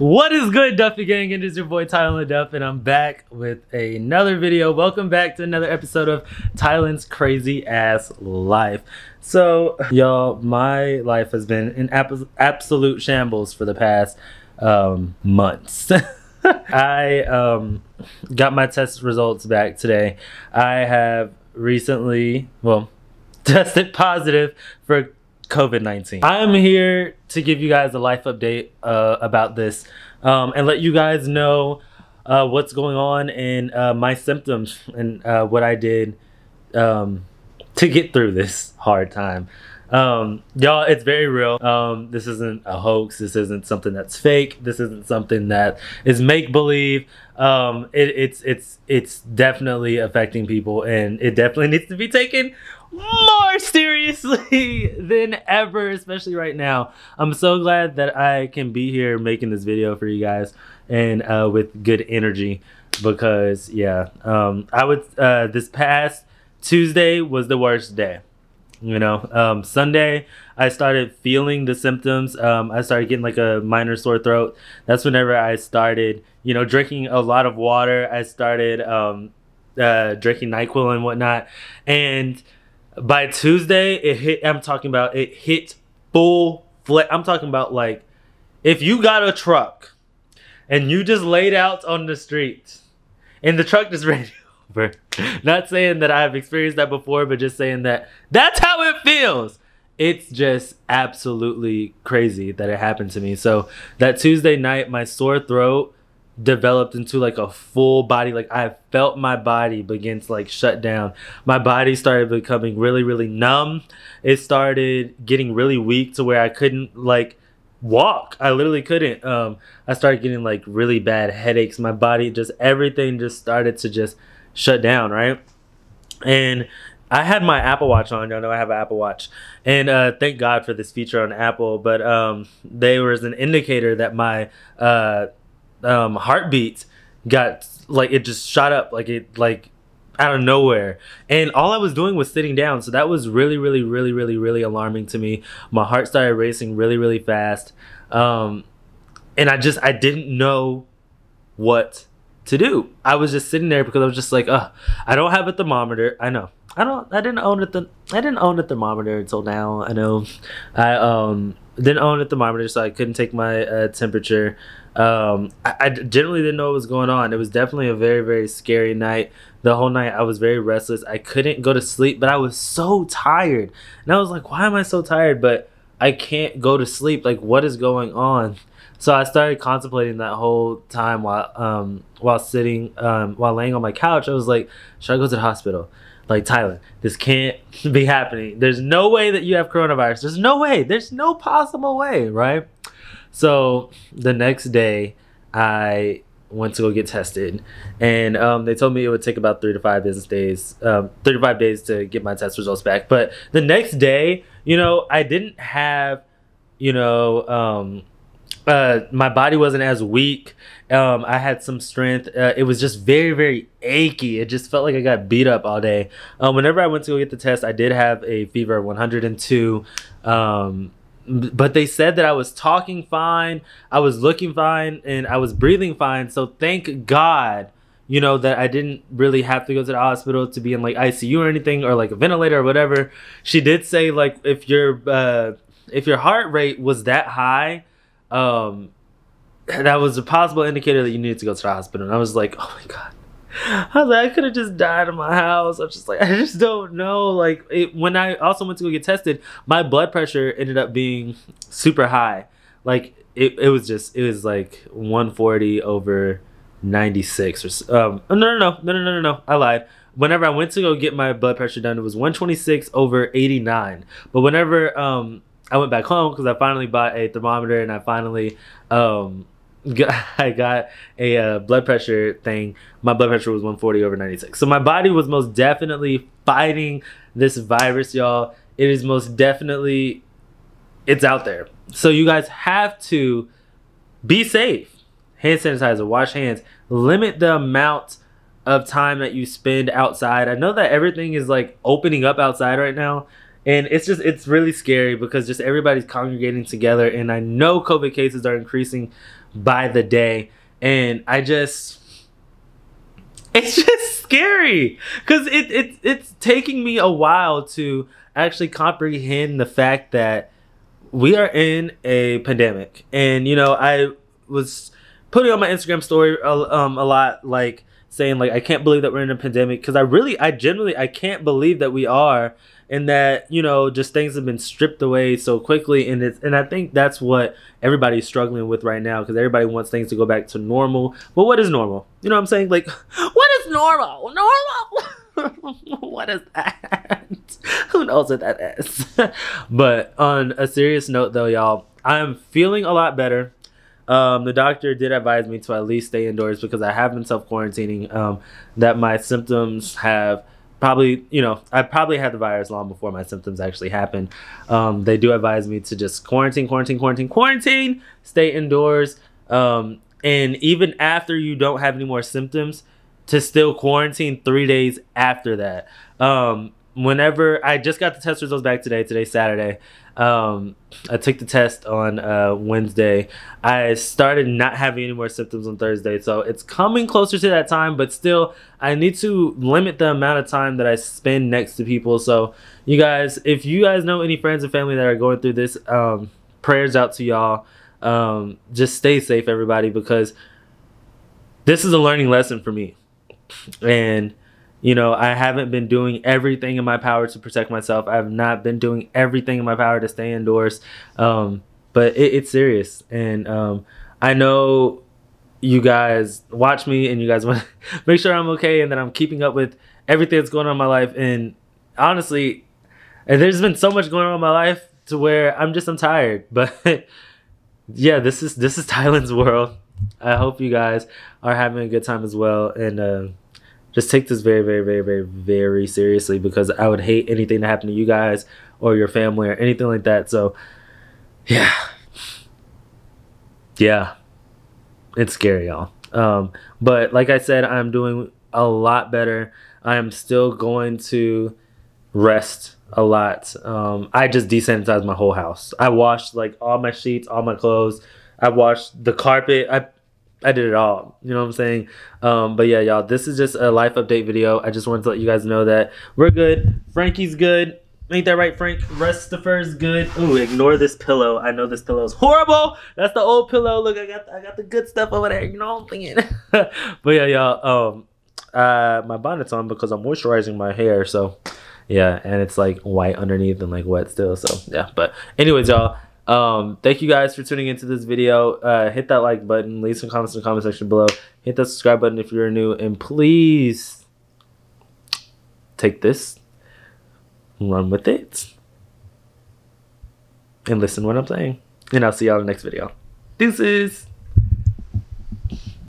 What is good, Duffie Gang? It is your boy Tylan Duff, and I'm back with another video. Welcome back to another episode of Tylan's Crazy Ass Life. So, y'all, my life has been in ab- absolute shambles for the past um, months. I um, got my test results back today. I have recently, well, tested positive for COVID 19. I am here to give you guys a life update uh, about this um, and let you guys know uh, what's going on and uh, my symptoms and uh, what I did um, to get through this hard time. Um, y'all, it's very real. Um, this isn't a hoax. This isn't something that's fake. This isn't something that is make believe. Um, it, it's it's it's definitely affecting people, and it definitely needs to be taken more seriously than ever, especially right now. I'm so glad that I can be here making this video for you guys and uh, with good energy because yeah, um, I would uh, this past Tuesday was the worst day. You know, um, Sunday I started feeling the symptoms. Um, I started getting like a minor sore throat. That's whenever I started, you know, drinking a lot of water. I started um, uh, drinking Nyquil and whatnot, and by Tuesday, it hit. I'm talking about it hit full flat. I'm talking about like if you got a truck and you just laid out on the street and the truck just ran over. Not saying that I've experienced that before, but just saying that that's how it feels. It's just absolutely crazy that it happened to me. So that Tuesday night, my sore throat developed into like a full body. Like i felt my body begin to like shut down. My body started becoming really really numb. It started getting really weak to where i couldn't like walk. I literally couldn't. Um i started getting like really bad headaches. My body just everything just started to just shut down right? And I had my Apple Watch on. Y'all know I have an Apple Watch, and uh, thank God for this feature on Apple. But um, there was an indicator that my uh, um, heartbeat got like it just shot up like it like out of nowhere. And all i was doing was sitting down. So that was really really really really really alarming to me. My heart started racing really really fast. Um, and i just i didn't know what to do. I was just sitting there because i was just like uh i don't have a thermometer. I know. I don't i didn't own it. i didn't own a thermometer until now i know. I um didn't own a thermometer so i couldn't take my uh, temperature um, I, I, generally didn't know what was going on. It was definitely a very, very scary night. The whole night I was very restless. I couldn't go to sleep, but I was so tired. And I was like, why am I so tired? But I can't go to sleep. Like, what is going on? So I started contemplating that whole time while um, while sitting um, while laying on my couch. I was like, should I go to the hospital? Like Tyler, this can't be happening. There's no way that you have coronavirus. There's no way. There's no possible way, right? So the next day, I went to go get tested, and um, they told me it would take about three to five business days, um, three to five days to get my test results back. But the next day, you know, I didn't have, you know, um, uh, my body wasn't as weak. Um, I had some strength. Uh, it was just very, very achy. It just felt like I got beat up all day. Um, whenever I went to go get the test, I did have a fever of 102. Um, but they said that I was talking fine, I was looking fine, and I was breathing fine. So thank God, you know, that I didn't really have to go to the hospital to be in like ICU or anything or like a ventilator or whatever. She did say like if your uh, if your heart rate was that high, um, that was a possible indicator that you needed to go to the hospital. And I was like, oh my god. I was like, I could have just died in my house. I'm just like, I just don't know. Like, it, when I also went to go get tested, my blood pressure ended up being super high. Like, it, it was just, it was like 140 over 96 or um no no no no no no no I lied. Whenever I went to go get my blood pressure done, it was 126 over 89. But whenever um I went back home because I finally bought a thermometer and I finally um I got a uh, blood pressure thing. My blood pressure was 140 over 96. So my body was most definitely fighting this virus, y'all. It is most definitely it's out there. So you guys have to be safe. Hand sanitizer, wash hands, limit the amount of time that you spend outside. I know that everything is like opening up outside right now and it's just it's really scary because just everybody's congregating together and i know covid cases are increasing by the day. And i just it's just scary because it, it it's taking me a while to actually comprehend the fact that we are in a pandemic. And you know i was putting on my instagram story um, a lot like saying like i can't believe that we're in a pandemic because i really i genuinely i can't believe that we are and that you know just things have been stripped away so quickly and it's and i think that's what everybody's struggling with right now because everybody wants things to go back to normal. But what is normal? You know what i'm saying? Like what is normal? Normal? What is that? Who knows what that is? But on a serious note though y'all i'm feeling a lot better. Um, the doctor did advise me to at least stay indoors because I have been self quarantining. Um, that my symptoms have probably you know I probably had the virus long before my symptoms actually happened. Um, they do advise me to just quarantine, quarantine, quarantine, quarantine, stay indoors, um, and even after you don't have any more symptoms, to still quarantine three days after that. Um, whenever I just got the test results back today, today's Saturday. Um, I took the test on uh, Wednesday. I started not having any more symptoms on Thursday, so it's coming closer to that time. But still, I need to limit the amount of time that I spend next to people. So, you guys, if you guys know any friends and family that are going through this, um, prayers out to y'all. Um, just stay safe, everybody, because this is a learning lesson for me, and you know, I haven't been doing everything in my power to protect myself. I've not been doing everything in my power to stay indoors. Um, but it, it's serious. And um, I know you guys watch me and you guys want to make sure I'm okay and that I'm keeping up with everything that's going on in my life. And honestly, there's been so much going on in my life to where I'm just, I'm tired. But yeah, this is, this is Tylan's world. I hope you guys are having a good time as well. And, uh, just take this very, very, very, very, very seriously because I would hate anything to happen to you guys or your family or anything like that. So, yeah. Yeah. It's scary, y'all. Um, but like I said, I'm doing a lot better. I am still going to rest a lot. Um, I just desanitized my whole house. I washed like all my sheets, all my clothes. I washed the carpet. I I did it all. You know what I'm saying? Um, but yeah, y'all, this is just a life update video. I just wanted to let you guys know that we're good. Frankie's good. Ain't that right, Frank? Restifer's good. Ooh, ignore this pillow. I know this pillow is horrible. That's the old pillow. Look, I got I got the good stuff over there. You know what I'm thinking? but yeah, y'all. Um, uh, my bonnet's on because I'm moisturizing my hair. So yeah, and it's like white underneath and like wet still. So yeah. But anyways, y'all. Um, thank you guys for tuning into this video. Uh, hit that like button, leave some comments in the comment section below. Hit that subscribe button if you're new, and please take this, run with it, and listen what I'm saying. And I'll see y'all in the next video. Deuces!